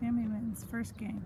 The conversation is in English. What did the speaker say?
Sammy wins first game.